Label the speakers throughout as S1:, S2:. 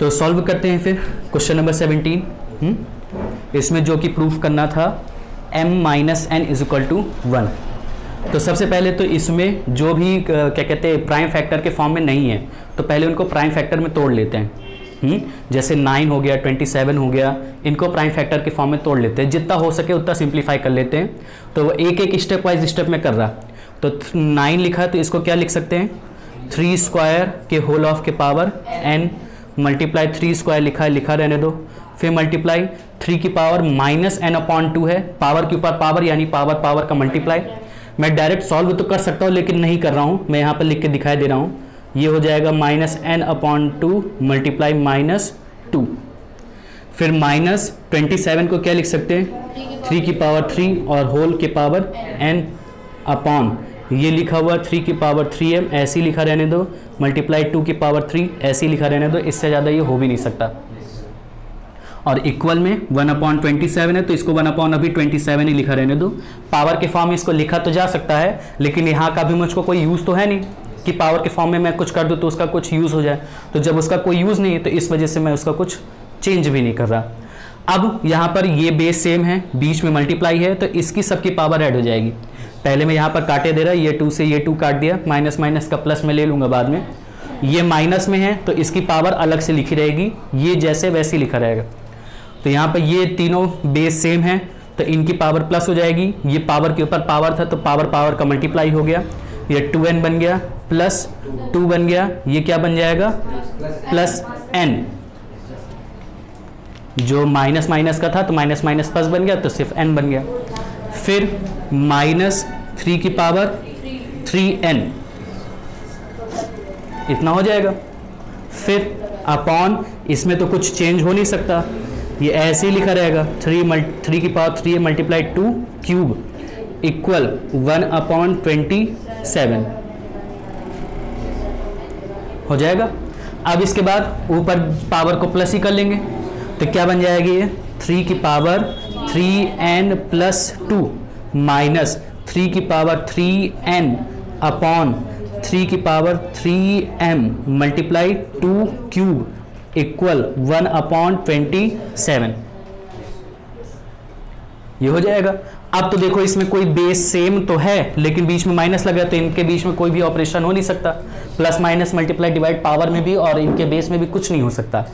S1: तो सॉल्व करते हैं फिर क्वेश्चन नंबर सेवनटीन इसमें जो कि प्रूफ करना था m minus N is equal to one तो सबसे पहले तो इसमें जो भी क्या कहते हैं प्राइम फैक्टर के फॉर्म में नहीं है तो पहले उनको प्राइम फैक्टर में तोड़ लेते हैं। हम्म, जैसे नाइन हो गया ट्वेंटी सेवन हो गया इनको प्राइम फैक्टर के फॉर्म में तोड़ लेते हैं। जितना हो सके उतना सिंप्लीफाई कर लेते हैं। तो वो एक एक स्टेप वाइज स्टेप में कर रहा। तो नाइन लिखा तो इसको क्या लिख सकते हैं? थ्री स्क्वायर के होल ऑफ़ के power N multiply three square लिखा है, लिखा रहने दो। फिर मल्टीप्लाई थ्री की power minus N upon two है। पावर के ऊपर पावर यानी पावर पावर का मल्टीप्लाई मैं डायरेक्ट सॉल्व तो कर सकता हूँ, लेकिन नहीं कर रहा हूँ। मैं यहाँ पर लिख के दिखाई दे रहा हूँ। ये हो जाएगा minus N upon two multiply minus two फिर माइनस ट्वेंटी सेवन को क्या लिख सकते हैं? थ्री की पावर थ्री और होल के पावर एन अपॉन ये लिखा हुआ थ्री की पावर थ्री एम ऐसे ही लिखा रहने दो। मल्टीप्लाई टू की पावर थ्री ऐसे ही लिखा रहने दो, इससे ज़्यादा ये हो भी नहीं सकता। और इक्वल में वन अपॉन ट्वेंटी सेवन है तो इसको वन अपॉन अभी ट्वेंटी सेवन ही लिखा रहने दो। पावर के फॉर्म में इसको लिखा तो जा सकता है, लेकिन यहाँ का भी मुझको कोई यूज़ तो है नहीं। कि पावर के फॉर्म में मैं कुछ कर दूँ तो उसका कुछ यूज़ हो जाए। तो जब उसका कोई यूज़ नहीं है तो इस वजह से मैं उसका कुछ चेंज भी नहीं कर रहा। अब यहाँ पर ये बेस सेम है, बीच में मल्टीप्लाई है तो इसकी सबकी पावर ऐड हो जाएगी। पहले मैं यहाँ पर काटे दे रहा ये टू से ये टू काट दिया माइनस माइनस का प्लस में ले लूँगा बाद में। ये माइनस में है तो इसकी पावर अलग से लिखी रहेगी, ये जैसे वैसे लिखा रहेगा। तो यहाँ पर ये तीनों बेस सेम है तो इनकी पावर प्लस हो जाएगी। ये पावर के ऊपर पावर था तो पावर पावर का मल्टीप्लाई हो गया। ये टू एन बन गया प्लस टू बन गया, ये क्या बन जाएगा? प्लस एन जो माइनस माइनस का था तो माइनस माइनस प्लस बन गया तो सिर्फ़ एन बन गया। फिर माइनस थ्री की पावर थ्री एन। इतना हो जाएगा। फिर अपॉन इसमें तो कुछ चेंज हो नहीं सकता। ये ऐसे ही लिखा रहेगा, थ्री मल्ट थ्री की power three multiply two cube equal one upon twenty seven. हो जाएगा। अब इसके बाद ऊपर पावर को प्लस ही कर लेंगे। तो क्या बन जाएगी ये? थ्री की power three N plus two. Minus three की power three N upon three की power three M multiply two cube equal one upon twenty seven. ये हो जाएगा। अब तो देखो, इसमें कोई बेस सेम तो है, लेकिन बीच में माइनस लगा तो इनके बीच में कोई भी ऑपरेशन हो नहीं सकता। Plus minus multiply divide power में भी और इनके बेस में भी कुछ नहीं हो सकता।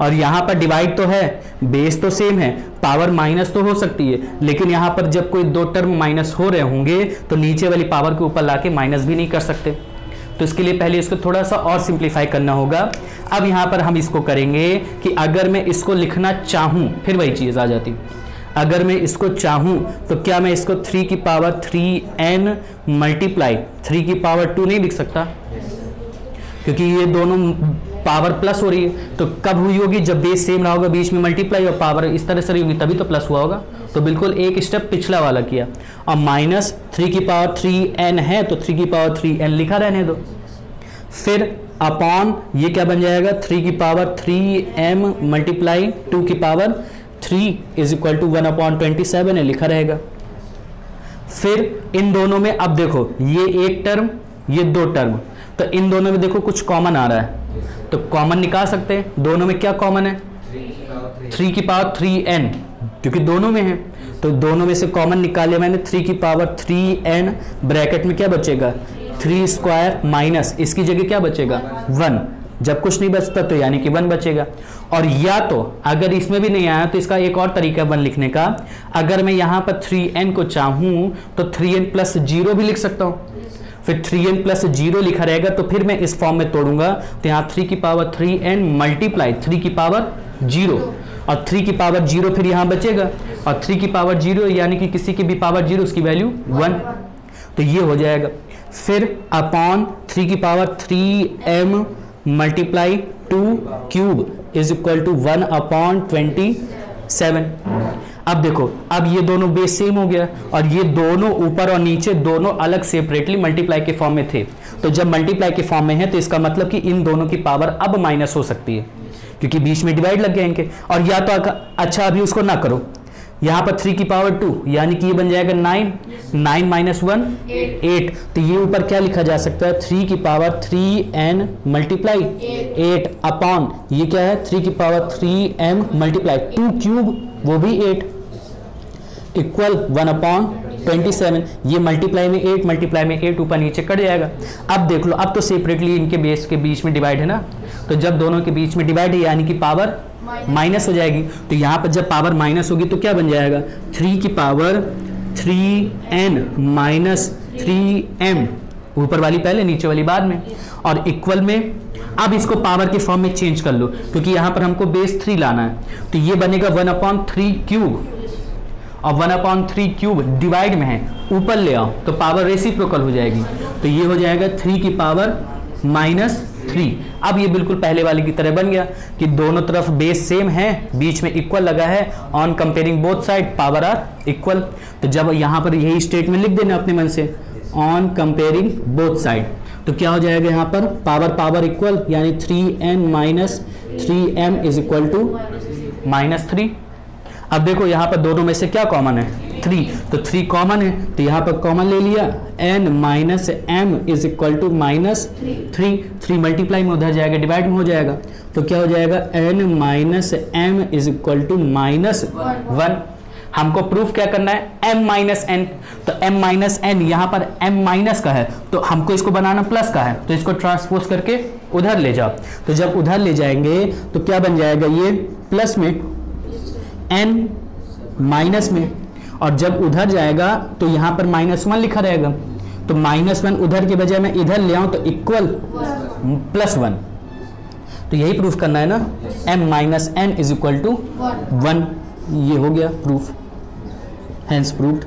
S1: और यहाँ पर डिवाइड तो है बेस तो सेम है पावर माइनस तो हो सकती है, लेकिन यहाँ पर जब कोई दो टर्म माइनस हो रहे होंगे तो नीचे वाली पावर के ऊपर लाके माइनस भी नहीं कर सकते। तो इसके लिए पहले इसको थोड़ा सा और सिंप्लीफाई करना होगा। अब यहाँ पर हम इसको करेंगे कि अगर मैं इसको लिखना चाहूँ, फिर वही चीज़ आ जाती। अगर मैं इसको चाहूँ तो क्या मैं इसको थ्री की power three N multiply three की पावर टू नहीं लिख सकता? क्योंकि ये दोनों पावर प्लस हो रही है। तो कब हुई होगी? जब बेस सेम रहा होगा, बीच में मल्टीप्लाई और पावर इस तरह से रही होगी, तभी तो प्लस हुआ होगा। तो बिल्कुल एक स्टेप पिछला वाला किया। और माइनस थ्री की पावर थ्री एन है तो थ्री की पावर थ्री एन लिखा रहने दो। फिर अपॉन ये क्या बन जाएगा? थ्री की power three M multiply two की power three is equal to one upon twenty seven है लिखा रहेगा। फिर इन दोनों में, अब देखो, ये एक टर्म ये दो टर्म तो इन दोनों में देखो कुछ कॉमन आ रहा है। तो कॉमन निकाल सकते हैं। दोनों में क्या कॉमन है? थ्री की पावर थ्री एन क्योंकि दोनों में है। तो दोनों में से कॉमन निकाले मैंने। थ्री की पावर थ्री एन ब्रैकेट में क्या बचेगा? थ्री स्क्वायर माइनस इसकी जगह क्या बचेगा? वन जब कुछ नहीं बचता तो यानी कि वन बचेगा। और या तो अगर इसमें भी नहीं आया तो इसका एक और तरीका है वन लिखने का। अगर मैं यहाँ पर थ्री एन को चाहूँ तो थ्री एन प्लस ज़ीरो भी लिख सकता हूँ। फिर थ्री एन प्लस ज़ीरो लिखा रहेगा तो फिर मैं इस फॉर्म में तोड़ूँगा। तो यहाँ थ्री की power three N multiply three की पावर ज़ीरो और थ्री की पावर ज़ीरो फिर यहाँ बचेगा। और थ्री की पावर ज़ीरो यानी कि किसी की भी पावर ज़ीरो उसकी वैल्यू वन तो ये हो जाएगा। फिर अपॉन थ्री की power three M multiply two cube is equal to one upon twenty seven अब देखो, अब ये दोनों बेस सेम हो गया और ये दोनों ऊपर और नीचे दोनों अलग सेपरेटली मल्टीप्लाई के फॉर्म में थे। तो जब मल्टीप्लाई के फॉर्म में है तो इसका मतलब कि इन दोनों की पावर अब माइनस हो सकती है, क्योंकि बीच में डिवाइड लग गया इनके। और या तो अच्छा अभी उसको ना करो। यहाँ पर थ्री की पावर टू यानी कि ये बन जाएगा nine nine minus one eight तो ये ऊपर क्या लिखा जा सकता है? थ्री की power three N multiply eight upon ये क्या है? थ्री की power three M multiply two cube वो भी eight equal one upon twenty seven, ये मल्टीप्लाई में एट मल्टीप्लाई में एट ऊपर नीचे कट जाएगा। अब देख लो, अब तो सेपरेटली इनके बेस के बीच में डिवाइड है ना? तो जब दोनों के बीच में डिवाइड है, यानी कि पावर माइनस हो जाएगी। तो यहाँ पर जब पावर माइनस होगी तो क्या बन जाएगा? थ्री की power three N minus three M ऊपर वाली पहले, नीचे वाली बाद में। और इक्वल में, अब इसको पावर के फॉर्म में चेंज कर लो, क्योंकि यहाँ पर हमको बेस थ्री लाना है। तो ये बनेगा वन अपॉन थ्री क्यूब और one upon three cube divide में है, ऊपर ले आओ तो पावर रेसिप्रोकल हो जाएगी। तो ये हो जाएगा थ्री की पावर माइनस थ्री। अब ये बिल्कुल पहले वाले की तरह बन गया कि दोनों तरफ़ बेस सेम है, बीच में इक्वल लगा है on comparing both side power are equal तो जब यहाँ पर यही स्टेटमेंट लिख देना अपने मन से ऑन कंपेयरिंग बोथ साइड तो क्या हो जाएगा यहाँ पर? पावर पावर इक्वल यानी three N minus three M is equal to minus three अब देखो यहाँ पर दोनों में से क्या कॉमन है? थ्री तो थ्री कॉमन है तो यहाँ पर कॉमन ले लिया। N minus M is equal to minus three three multiply में उधर जाएगा डिवाइड में हो जाएगा। तो क्या हो जाएगा? N minus m is equal to minus one हमको प्रूफ क्या करना है? m माइनस एन तो m माइनस एन यहाँ पर m माइनस का है तो हमको इसको बनाना प्लस का है। तो इसको ट्रांसपोज करके उधर ले जाओ। तो जब उधर ले जाएँगे तो क्या बन जाएगा ये? प्लस में n माइनस में, और जब उधर जाएगा तो यहाँ पर माइनस वन लिखा रहेगा। तो माइनस वन उधर के बजाय मैं इधर ले आऊँ तो इक्वल प्लस वन तो यही प्रूफ करना है ना? M minus n is equal to one ये हो गया प्रूफ हैंस proved